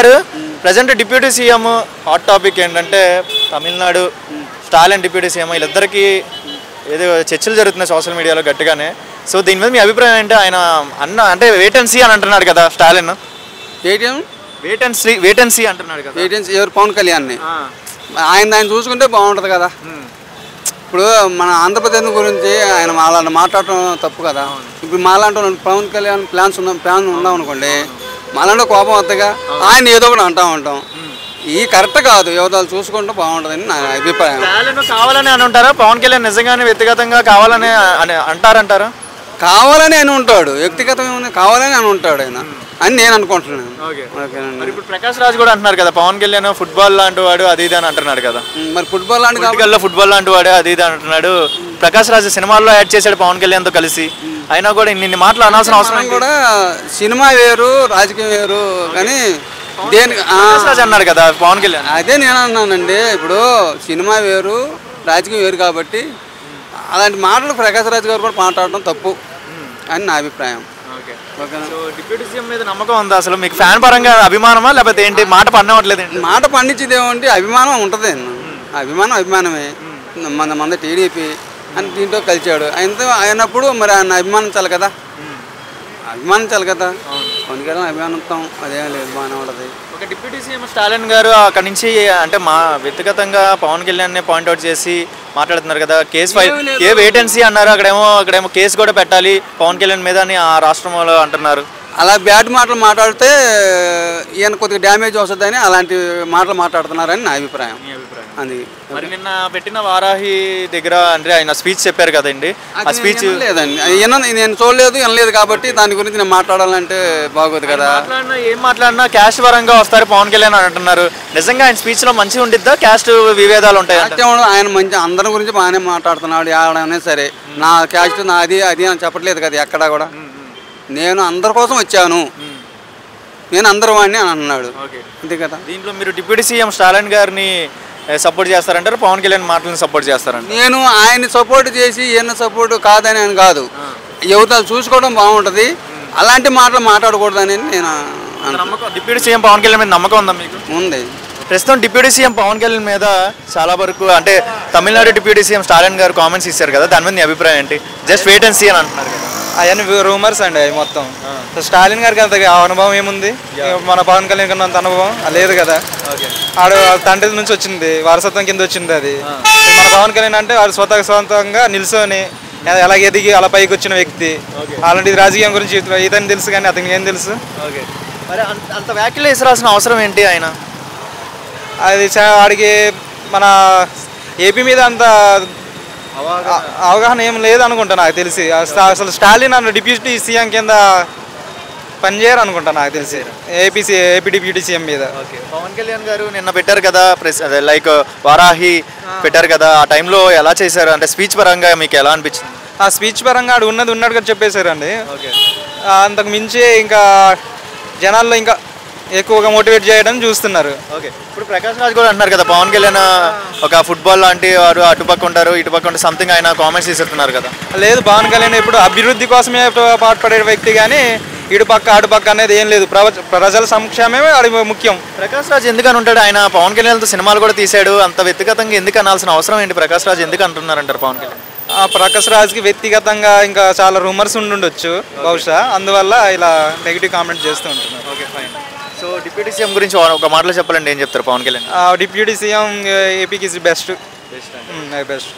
గారు present deputy CM hot topic ఏంటంటే Tamil Nadu Stalin deputy CM వీళ్ళిద్దరికి ఏదో చర్చలు జరుగుతున్నాయి సోషల్ మీడియాలో గట్టిగానే. సో దీని మీద మీ అభిప్రాయం ఏంటి? ఆయన అన్న అంటే వెయిట్ అండ్ సీ అని అంటున్నాడు కదా Stalin. ATM wait and see wait and see అంటున్నాడు కదా. ఎవరు? పవన్ కళ్యాణ్ని. ఆ, ఆయన ఆయన చూసుకుంటే బాగుంటుంది కదా. ఇప్పుడు మన ఆంధ్రప్రదేశ్ గురించి ఆయన అలాంటి మాట్లాడటం తప్పు కదా. ఇప్పుడు మాలాంటి పవన్ కళ్యాణ్ ప్లాన్స్ ఉన్నాం ప్లాన్ ఉన్నాం అనుకోండి. మాలాంటి కోపం వద్దగా ఆయన ఏదో ఒకటి అంటా ఉంటాం. ఈ కరెక్ట్ కాదు ఎవరు చూసుకుంటే బాగుంటుందని నా అభిప్రాయం. కావాలని అని ఉంటారా? పవన్ కళ్యాణ్ నిజంగానే వ్యక్తిగతంగా కావాలని అని అంటారంటారా? కావాలని ఆయన ఉంటాడు. వ్యక్తిగతం ఏముంది కావాలని ఆయన ఉంటాడు ఆయన. అని నేను అనుకుంటున్నాను. ఓకే. ఓకేనండి. మరి ఇప్పుడు ప్రకాష్ రాజ్ కూడా అంటున్నారు కదా పవన్ కళ్యాణ్ ఫుట్బాల్ లాంటి వాడు అది ఇది అని అంటున్నాడు కదా. మరి ఫుట్బాల్ లాంటి ఫుట్బాల్ లాంటి వాడు అది ఇది అంటున్నాడు. ప్రకాష్ రాజ్ సినిమాల్లో యాడ్ చేశాడు పవన్ కళ్యాణ్తో కలిసి అయినా కూడా ఇన్ని మాటలు అనాల్సిన అవసరం మనం? కూడా సినిమా వేరు రాజకీయం వేరు కానీ దేనికి అన్నాడు కదా పవన్ కళ్యాణ్. అదే నేను అన్నానండి. ఇప్పుడు సినిమా వేరు రాజకీయం వేరు కాబట్టి అలాంటి మాటలు ప్రకాశ్ రాజు గారు కూడా మాట్లాడడం తప్పు అని నా అభిప్రాయం. డిప్యూటీ సీఎం మీద నమ్మకం ఉందా? అసలు మీకు ఫ్యాన్ పరంగా అభిమానమా? లేకపోతే ఏంటి మాట పన్నవట్లేదు ఏంటి మాట పండించేది ఏమంటే అభిమానం ఉంటుంది అభిమానం అభిమానమే. మన మంద టీడీపీ అని దీంట్లో కలిచాడు. ఆయనతో అయినప్పుడు మరి ఆయన అభిమానించాలి కదా? అభిమానించాలి కదా? కొనుకెళ్ళం అభిమానిస్తాం అదేం లేదు బాగానే ఉంటుంది. ఒక డిప్యూటీ సీఎం స్టాలిన్ గారు అక్కడ నుంచి అంటే మా వ్యక్తిగతంగా పవన్ కళ్యాణ్ని పాయింట్అవుట్ చేసి మాట్లాడుతున్నారు కదా కేసు ఫైల్ ఏ వేటెన్సీ అన్నారు అక్కడేమో అక్కడేమో కేసు కూడా పెట్టాలి పవన్ కళ్యాణ్ మీద అని ఆ రాష్ట్రంలో అంటున్నారు. అలా బ్యాడ్ మాటలు మాట్లాడితే ఈయన కొద్దిగా డ్యామేజ్ వస్తుందని అలాంటి మాటలు మాట్లాడుతున్నారని నా అభిప్రాయం. అది. మరి నిన్న పెట్టిన వారాహి దగ్గర అంటే ఆయన స్పీచ్ చెప్పారు కదండి. ఆ స్పీచ్ విన- నేను చూడలేదు వినలేదు కాబట్టి దాని గురించి నేను మాట్లాడాలంటే బాగోదు కదా. మాట్లాడినా ఏం మాట్లాడినా క్యాస్ట్ పరంగా వస్తారు పవన్ కళ్యాణ్ అని అంటున్నారు. నిజంగా ఆయన స్పీచ్లో మంచిగా ఉండిద్దా? క్యాస్ట్ విభేదాలు ఉంటాయి ఆయన మంచి అందరి గురించి బాగానే మాట్లాడుతున్నాడు ఎవడైనా సరే. నా క్యాస్ట్ నాది అది అని చెప్పట్లేదు కదా ఎక్కడా కూడా. నేను అందరి కోసం వచ్చాను. నేను అందరి వాడిని అని అన్నాడు. అంతే కదా. దీంట్లో మీరు డిప్యూటీ సీఎం స్టాలిన్ గారిని సపోర్ట్ చేస్తారంటారు? పవన్ కళ్యాణ్ మాటలను సపోర్ట్ చేస్తారంట నేను ఆయన్ని సపోర్ట్ చేసి ఈయన సపోర్ట్ కాదని అని కాదు. యువతలు చూసుకోవడం బాగుంటుంది. అలాంటి మాటలు మాట్లాడకూడదని నేను నమ్మకం డిప్యూటీ సీఎం పవన్ కళ్యాణ్ మీద నమ్మకం ఉందా మీకు? ఉంది. ప్రస్తుతం డిప్యూటీ సీఎం పవన్ కళ్యాణ్ మీద చాలా వరకు అంటే తమిళనాడు డిప్యూటీ సీఎం స్టాలిన్ గారు కామెంట్స్ ఇచ్చారు కదా దాని మీద నీ అభిప్రాయం ఏంటి? జస్ట్ వెయిట్ అండ్ సీ అని అంటున్నారు కదా. అవన్నీ రూమర్స్ అండి అవి మొత్తం. సో స్టాలిన్ గారికి అంత అనుభవం ఏముంది? మన పవన్ కళ్యాణ్ కన్నా అంత అనుభవం లేదు కదా. ఆడు తండ్రి నుంచి వచ్చింది వారసత్వం కింద వచ్చింది అది. మన పవన్ కళ్యాణ్ అంటే వాడు స్వతహ స్వంతంగా నిల్చొని అలా ఎదిగి అలా పైకి వచ్చిన వ్యక్తి. అలాంటి రాజకీయం గురించి ఇతని తెలుసు కానీ అతనికి ఏం తెలుసు? ఓకే. మరి అంత వ్యాఖ్యలు వేసరాల్సిన అవసరం ఏంటి ఆయన? అది వాడికి మన ఏపీ మీద అంత అవగాహన. ఏం లేదు అనుకుంటా నాకు తెలిసి. అస- అసలు స్టాలిన్ అన్న డిప్యూటీ సీఎం కింద పనిచేయరు అనుకుంటా నాకు తెలిసి. ఏపీ సి- ఏపీ డిప్యూటీ సీఎం మీద. ఓకే. పవన్ కళ్యాణ్ గారు నిన్న పెట్టారు కదా ప్రెస్ అదే లైక్ వారాహి పెట్టారు కదా ఆ టైంలో ఎలా చేశారు? అంటే స్పీచ్ పరంగా మీకు ఎలా అనిపించింది? ఆ స్పీచ్ పరంగా ఆడు ఉన్నది ఉన్నట్టుగా చెప్పేశారండి. అంతకు మించి ఇంకా జనాల్లో ఇంకా ఎక్కువగా మోటివేట్ చేయడం చూస్తున్నారు. ఓకే. ఇప్పుడు ప్రకాష్ రాజ్ కూడా అంటున్నారు కదా పవన్ కళ్యాణ్ ఒక ఫుట్బాల్ లాంటి వారు అటుపక్క ఉంటారు ఇటుపక్క ఉంటారు సంథింగ్ ఆయన కామెంట్స్ చేస్తున్నారు కదా. లేదు పవన్ కళ్యాణ్ ఇప్పుడు అభివృద్ధి కోసమే పాటుపడే వ్యక్తి కానీ ఇటు పక్క అటు పక్క అనేది ఏం లేదు. ప్రజల సంక్షేమమే అది ముఖ్యం. ప్రకాష్ రాజ్ ఎందుకని ఉంటాడు? ఆయన పవన్ కళ్యాణ్తో సినిమాలు కూడా తీశాడు. అంత వ్యక్తిగతంగా ఎందుకు అనాల్సిన అవసరం ఏంటి? ప్రకాష్ రాజ్ ఎందుకు అంటున్నారంటారు పవన్ కళ్యాణ్? ఆ ప్రకాష్ రాజ్కి వ్యక్తిగతంగా ఇంకా చాలా రూమర్స్ ఉండుండొచ్చు బహుశా. అందువల్ల ఇలా నెగిటివ్ కామెంట్ చేస్తూ ఉంటున్నారు. Okay fine so deputy CM గురించి ఒక మాటలో చెప్పాలండి ఏం చెప్తారు? పవన్ కళ్యాణ్. డిప్యూటీ సీఎం ఏపీకి ఇస్ బెస్ట్ బెస్ట్